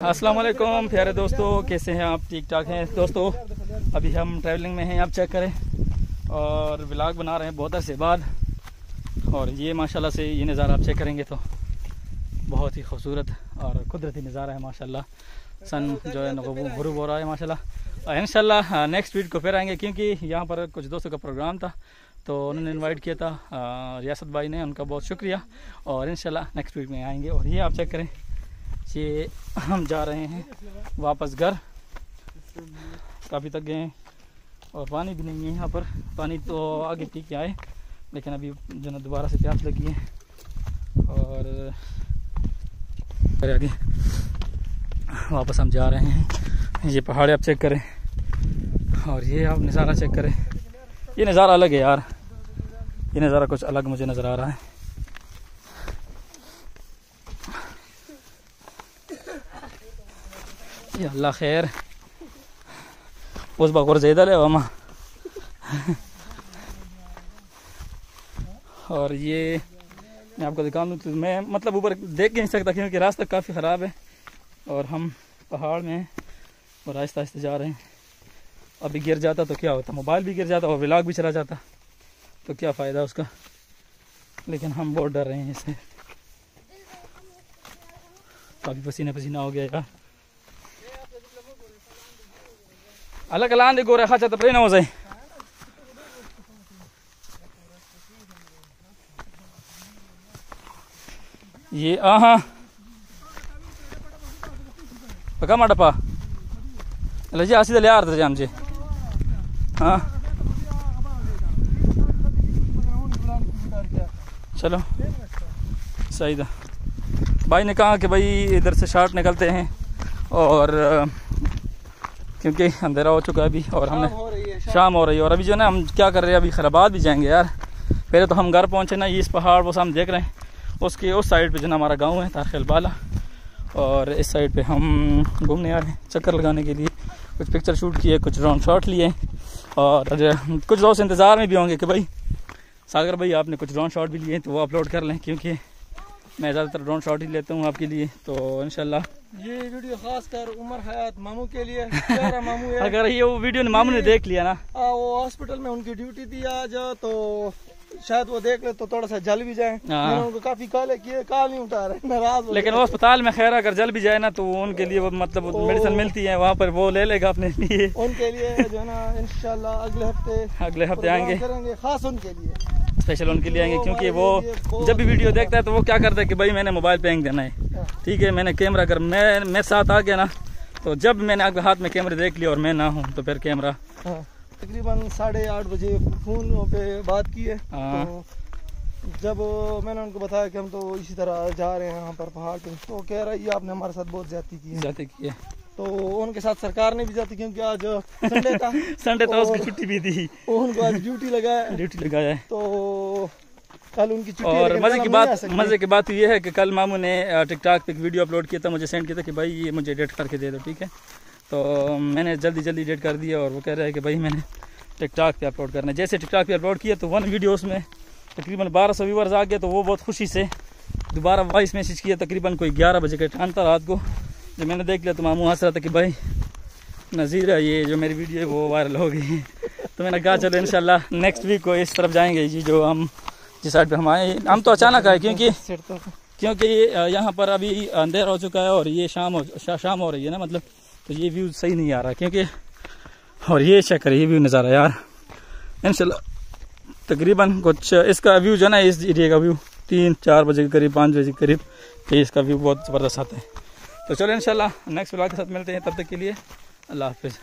वालेकुम प्यारे दोस्तों, कैसे हैं आप? ठीक ठाक हैं? दोस्तों, अभी हम ट्रैवलिंग में हैं, आप चेक करें। और ब्लाग बना रहे हैं बहुत अरसे बाद। और ये माशाल्लाह से ये नज़ारा आप चेक करेंगे तो बहुत ही खूबसूरत और कुदरती नज़ारा है, माशाल्लाह। सन जो है गुरूब हो रहा है, माशाल्लाह। इंशाल्लाह नेक्स्ट वीक को फिर आएँगे, क्योंकि यहाँ पर कुछ दोस्तों का प्रोग्राम था तो उन्होंने इनवाइट किया था रियासत भाई ने, उनका बहुत शुक्रिया। और इंशाल्लाह नेक्स्ट वीक में आएँगे। और ये आप चेक करें ये हम जा रहे हैं वापस घर। काफ़ी तक गए हैं और पानी भी नहीं है यहाँ पर। पानी तो आगे पी के आए, लेकिन अभी जो ना दोबारा से प्यास लगी है। और फिर आगे वापस हम जा रहे हैं। ये पहाड़ आप चेक करें। और ये आप नज़ारा चेक करें। ये नज़ारा अलग है यार। ये नज़ारा कुछ अलग मुझे नज़र आ रहा है। या अल्लाह खैर। उस बकोर ज़्यादा ले वमा और ये मैं आपको दिखा दूँ तो मैं मतलब ऊपर देख नहीं सकता क्योंकि रास्ता काफ़ी ख़राब है और हम पहाड़ में और आहिस्ता आहिस्ता जा रहे हैं। अभी गिर जाता तो क्या होता? मोबाइल भी गिर जाता और व्लॉग भी चला जाता। तो क्या फ़ायदा उसका? लेकिन हम बहुत डर रहे हैं इससे काफ़ी पसीना पसीना हो गया यार अलग अलग दे गोरे खाचा तपरे ना हो। जाए ये, आहा। पका माडपा। लजी आसी दले यार तुझे आमचे हाँ। चलो। सही था। भाई ने कहा कि भाई इधर से शार्ट निकलते हैं और क्योंकि अंधेरा हो चुका है अभी और हमने शाम हो रही है और अभी जो है ना हम क्या कर रहे हैं अभी खराबाद भी जाएँगे यार। पहले तो हम घर पहुँचे ना इस पहाड़ वो हम देख रहे हैं। उसके उस साइड पे जो ना हमारा गाँव है तारखेल बाला। और इस साइड पे हम घूमने आ रहे हैं चक्कर लगाने के लिए। कुछ पिक्चर शूट किए कुछ ड्रोन शॉट लिए। और कुछ दोस्त इंतज़ार में भी होंगे कि भाई सागर भाई आपने कुछ ड्रोन शॉट भी लिए तो वो अपलोड कर लें क्योंकि मैं ज़्यादातर ड्रोन शॉट ही लेता हूँ आपके लिए तो इनशाला ये वीडियो खास कर उमर हयात मामू के लिए मामू है। अगर ये वो वीडियो ने मामू ने देख लिया ना। आ, वो हॉस्पिटल में उनकी ड्यूटी थी आज तो शायद वो देख ले तो थोड़ा सा जल भी जाए। हाँ। उनको काफ़ी कॉल किए कॉल नहीं उठा रहे नाराज़ हो लेकिन वो अस्पताल में खैर अगर जल भी जाए ना तो उनके लिए वो मतलब मेडिसिन मिलती है वहाँ पर वो ले लेगा अपने लिए। उनके लिए जो है ना इंशाल्लाह अगले हफ़्ते अगले हफ़्ते आएँगे। खास उनके लिए। स्पेशल उनके लिए आएँगे क्योंकि वो जब भी वीडियो देखता है तो वो क्या करता है कि भाई मैंने मोबाइल पे देना है। हाँ। ठीक है मैंने कैमरा कर मैं मेरे साथ आ गया ना तो जब मैंने आपके हाथ में कैमरे देख लिया और मैं ना हूँ तो फिर कैमरा हाँ, तकरीबन साढ़े आठ बजे फ़ोन पे बात की है। हाँ। तो जब मैंने उनको बताया कि हम तो इसी तरह जा रहे हैं यहाँ पर पहाड़ पे तो कह रहा है ये आपने हमारे साथ बहुत ज़्यादा की है। जाते किए तो उनके साथ सरकार ने भी जाती क्योंकि आज संडे था। संडे था उसकी छुट्टी भी थी उनको आज ड्यूटी लगाया ड्यूटी लगाया तो कल उनकी छुट्टी और मज़े की बात मज़े की बात तो ये है कि कल मामू ने टिकटॉक पे एक वीडियो अपलोड किया था मुझे सेंड किया था कि भाई ये मुझे एडिट करके दे दो ठीक है? तो मैंने जल्दी जल्दी एडिट कर दिया और वो कह रहा है कि भाई मैंने टिकटॉक पे अपलोड करना है। जैसे टिकटॉक पे अपलोड किया तो वन वीडियो उसमें तकरीबन बारह सौ व्यूवर्स आ गए तो वो बहुत खुशी से दोबारा वॉइस मैसेज किया तकरीबन कोई ग्यारह बजे का टाइम था रात को। जब मैंने देख लिया तो मामू हंस रहा था कि भाई नज़ीर है ये जो मेरी वीडियो है वो वायरल हो गई है। तो मैंने कहा चलो इंशाल्लाह नेक्स्ट वीक को इस तरफ़ जाएँगे जी जो हम जिस साइड पे हम आए। हम तो अचानक आए क्योंकि तो क्योंकि यहाँ पर अभी अंधेरा हो चुका है और ये शाम हो शा, शाम हो रही है ना मतलब तो ये व्यू सही नहीं आ रहा क्योंकि और ये चेक करिए व्यू नज़ारा यार। इंशाल्लाह तकरीबन कुछ इसका व्यू जो ना इस एरिए का व्यू तीन चार बजे के करीब पाँच बजे के करीब इसका व्यू बहुत ज़बरदस्त आता है। तो चलो इंशाल्लाह नेक्स्ट ब्लॉग के साथ मिलते हैं, तब तक के लिए अल्लाह हाफिज़।